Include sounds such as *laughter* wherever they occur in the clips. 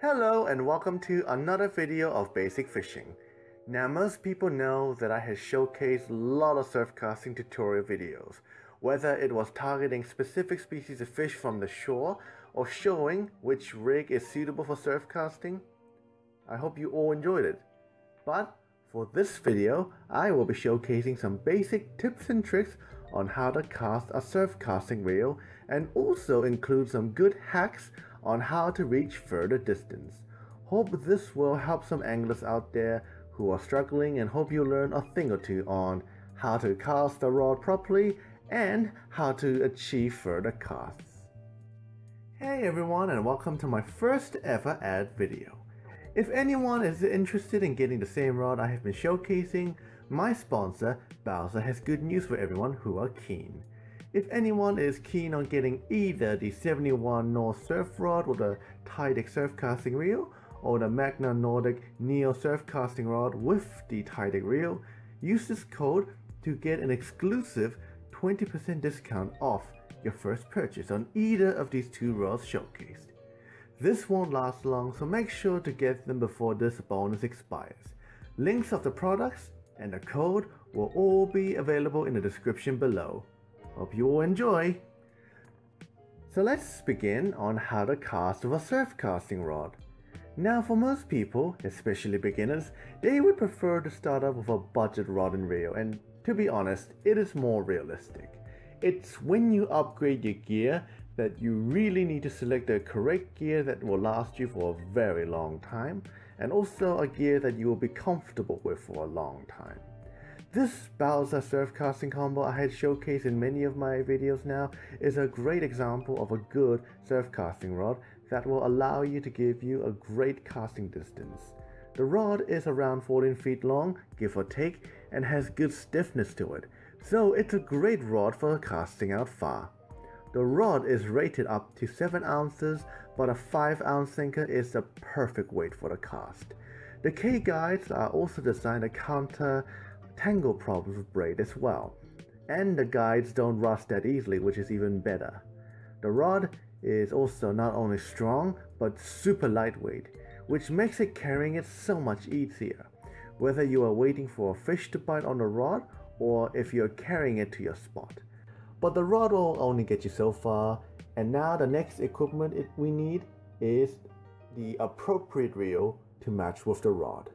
Hello and welcome to another video of Basic Fishing. Now most people know that I have showcased a lot of surf casting tutorial videos, whether it was targeting specific species of fish from the shore or showing which rig is suitable for surf casting. I hope you all enjoyed it. But for this video, I will be showcasing some basic tips and tricks on how to cast a surf casting reel and also include some good hacks on how to reach further distance. Hope this will help some anglers out there who are struggling and hope you learn a thing or two on how to cast the rod properly and how to achieve further casts. Hey everyone and welcome to my first ever ad video. If anyone is interested in getting the same rod I have been showcasing, my sponsor, Balzer, has good news for everyone who are keen. If anyone is keen on getting either the 71 North Surf Rod with a Tydex surf casting reel, or the Magna Nordic Neo surf casting rod with the Tydex reel, use this code to get an exclusive 20% discount off your first purchase on either of these two rods showcased. This won't last long, so make sure to get them before this bonus expires. Links of the products and the code will all be available in the description below. Hope you all enjoy! So let's begin on how to cast with a surf casting rod. Now for most people, especially beginners, they would prefer to start off with a budget rod and reel and to be honest, it is more realistic. It's when you upgrade your gear that you really need to select the correct gear that will last you for a very long time and also a gear that you will be comfortable with for a long time. This Balzer surf casting combo I had showcased in many of my videos now is a great example of a good surf casting rod that will allow you to give you a great casting distance. The rod is around 14 feet long, give or take, and has good stiffness to it, so it's a great rod for casting out far. The rod is rated up to 7 ounces, but a 5 ounce sinker is the perfect weight for the cast. The K guides are also designed to counter tangle problems with braid as well, and the guides don't rust that easily, which is even better. The rod is also not only strong, but super lightweight, which makes it carrying it so much easier, whether you are waiting for a fish to bite on the rod or if you're carrying it to your spot. But the rod will only get you so far, and now the next equipment we need is the appropriate reel to match with the rod.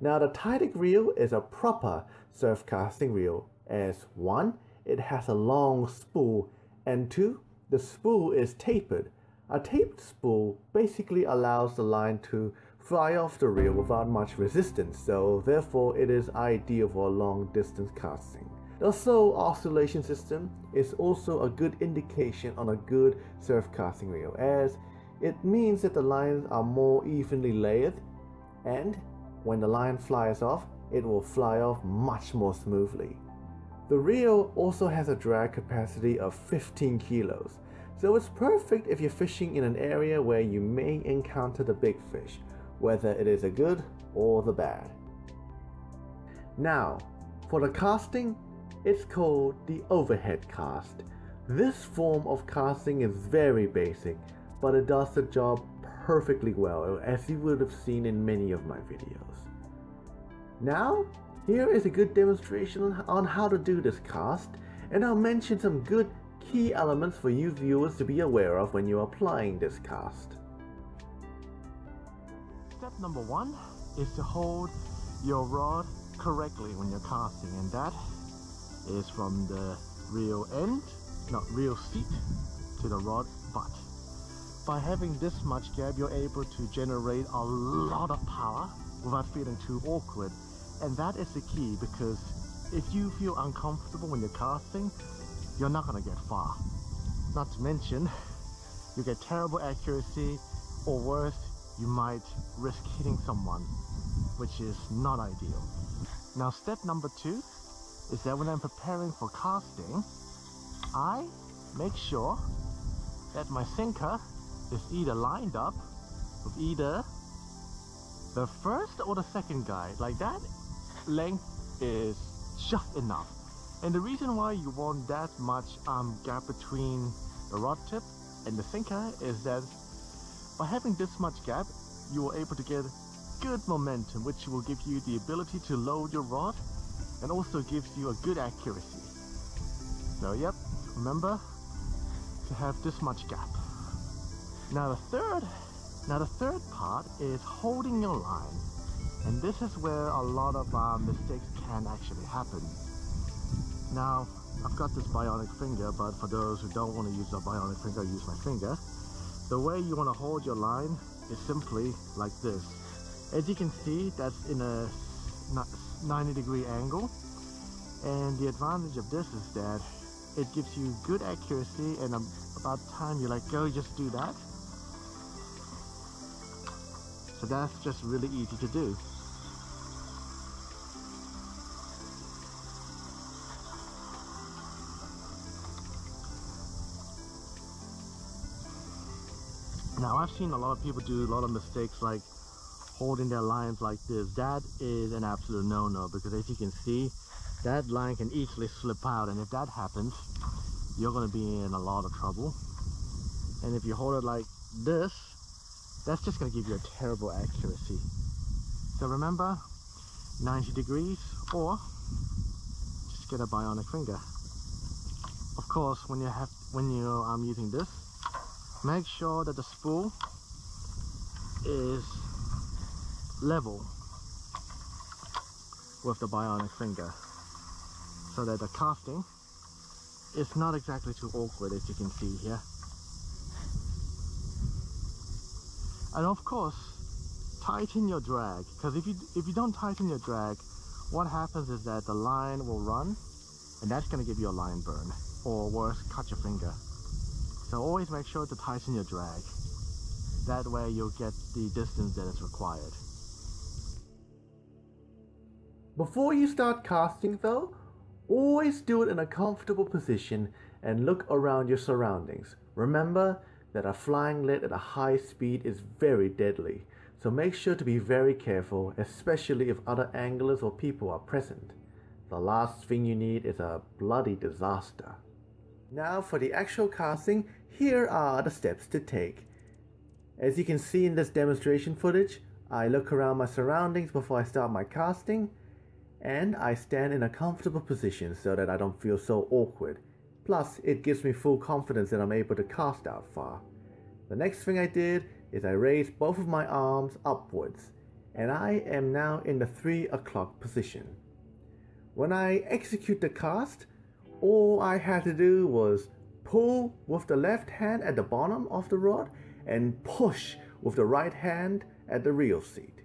Now the Tydex reel is a proper surf casting reel as one, it has a long spool and two, the spool is tapered. A tapered spool basically allows the line to fly off the reel without much resistance, so therefore it is ideal for long distance casting. The slow oscillation system is also a good indication on a good surf casting reel as it means that the lines are more evenly layered and when the line flies off, it will fly off much more smoothly. The reel also has a drag capacity of 15 kilos, so it's perfect if you're fishing in an area where you may encounter the big fish, whether it is a good or the bad. Now, for the casting, it's called the overhead cast. This form of casting is very basic, but it does the job perfectly well, as you would have seen in many of my videos. Now, here is a good demonstration on how to do this cast, and I'll mention some good key elements for you viewers to be aware of when you're applying this cast. Step number one is to hold your rod correctly when you're casting, and that is from the reel end, not reel seat, to the rod butt. By having this much gap, you're able to generate a lot of power without feeling too awkward. And that is the key because if you feel uncomfortable when you're casting, you're not gonna get far. Not to mention, *laughs* you get terrible accuracy or worse, you might risk hitting someone, which is not ideal. Now step number two is that when I'm preparing for casting, I make sure that my sinker is either lined up with either the first or the second guide. Like that length is just enough. And the reason why you want that much um, gap between the rod tip and the sinker is that by having this much gap, you are able to get good momentum, which will give you the ability to load your rod and also gives you a good accuracy. So yep, remember to have this much gap. Now the third, now the third part is holding your line. And this is where a lot of uh, mistakes can actually happen. Now, I've got this bionic finger, but for those who don't want to use a bionic finger, use my finger. The way you want to hold your line is simply like this. As you can see, that's in a 90 degree angle. And the advantage of this is that it gives you good accuracy and about time you let go, just do that. So that's just really easy to do. Now I've seen a lot of people do a lot of mistakes like holding their lines like this. That is an absolute no-no because as you can see, that line can easily slip out and if that happens, you're going to be in a lot of trouble. And if you hold it like this, that's just going to give you a terrible accuracy. So remember, 90 degrees or just get a bionic finger. Of course, when you have when you I'm um, using this, make sure that the spool is level with the bionic finger so that the casting is not exactly too awkward as you can see here and of course tighten your drag because if you if you don't tighten your drag what happens is that the line will run and that's going to give you a line burn or worse cut your finger so always make sure to tighten your drag. That way you'll get the distance that is required. Before you start casting though, always do it in a comfortable position and look around your surroundings. Remember that a flying lead at a high speed is very deadly, so make sure to be very careful, especially if other anglers or people are present. The last thing you need is a bloody disaster. Now for the actual casting, here are the steps to take. As you can see in this demonstration footage, I look around my surroundings before I start my casting, and I stand in a comfortable position so that I don't feel so awkward. Plus, it gives me full confidence that I'm able to cast out far. The next thing I did is I raised both of my arms upwards, and I am now in the 3 o'clock position. When I execute the cast, all I had to do was pull with the left hand at the bottom of the rod and push with the right hand at the reel seat.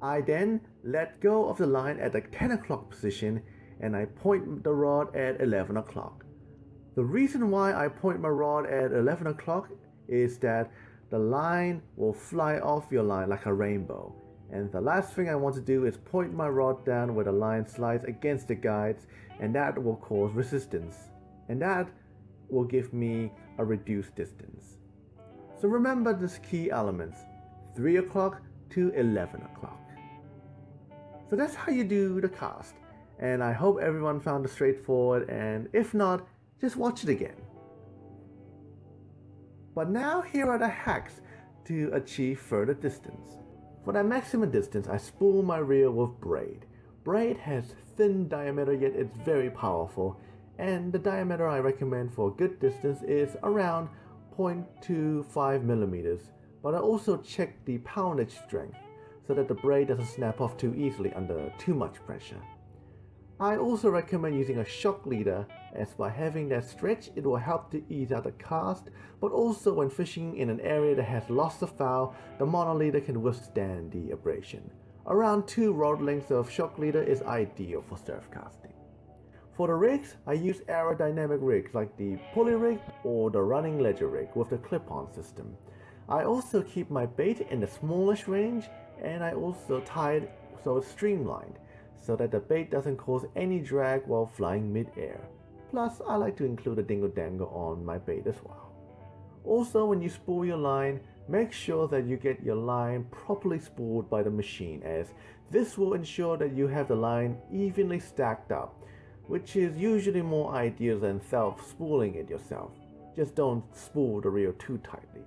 I then let go of the line at the 10 o'clock position and I point the rod at 11 o'clock. The reason why I point my rod at 11 o'clock is that the line will fly off your line like a rainbow. And the last thing I want to do is point my rod down where the line slides against the guides and that will cause resistance. And that will give me a reduced distance. So remember these key elements, 3 o'clock to 11 o'clock. So that's how you do the cast. And I hope everyone found it straightforward and if not, just watch it again. But now here are the hacks to achieve further distance. For that maximum distance, I spool my reel with braid. Braid has thin diameter yet it's very powerful and the diameter I recommend for a good distance is around 0.25 millimeters but I also check the poundage strength so that the braid doesn't snap off too easily under too much pressure. I also recommend using a shock leader as by having that stretch it will help to ease out the cast but also when fishing in an area that has lots of foul the monoleader can withstand the abrasion. Around 2 rod lengths of shock leader is ideal for surf casting. For the rigs, I use aerodynamic rigs like the pulley rig or the running ledger rig with the clip-on system. I also keep my bait in the smallish range and I also tie it so it's streamlined so that the bait doesn't cause any drag while flying mid-air. Plus, I like to include a dingle dangle on my bait as well. Also, when you spool your line, make sure that you get your line properly spooled by the machine as this will ensure that you have the line evenly stacked up, which is usually more ideal than self-spooling it yourself. Just don't spool the reel too tightly.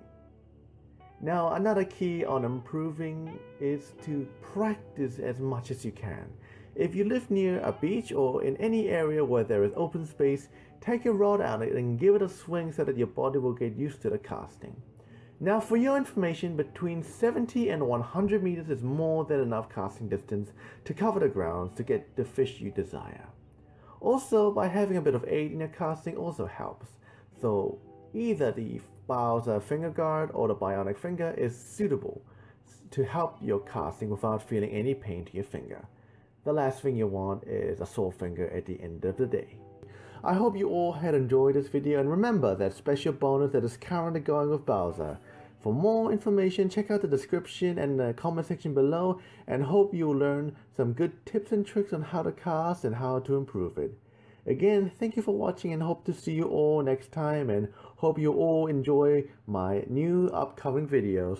Now, another key on improving is to practice as much as you can. If you live near a beach or in any area where there is open space, take your rod out and give it a swing so that your body will get used to the casting. Now for your information, between 70 and 100 meters is more than enough casting distance to cover the grounds to get the fish you desire. Also, by having a bit of aid in your casting also helps. So either the Balzer finger guard or the bionic finger is suitable to help your casting without feeling any pain to your finger. The last thing you want is a sore finger at the end of the day. I hope you all had enjoyed this video and remember that special bonus that is currently going with Balzer. For more information, check out the description and the comment section below and hope you'll learn some good tips and tricks on how to cast and how to improve it. Again, thank you for watching and hope to see you all next time and hope you all enjoy my new upcoming videos.